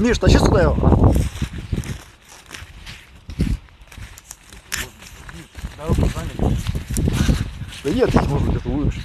Миш, тащи сюда его. Да нет, может быть, это лучше.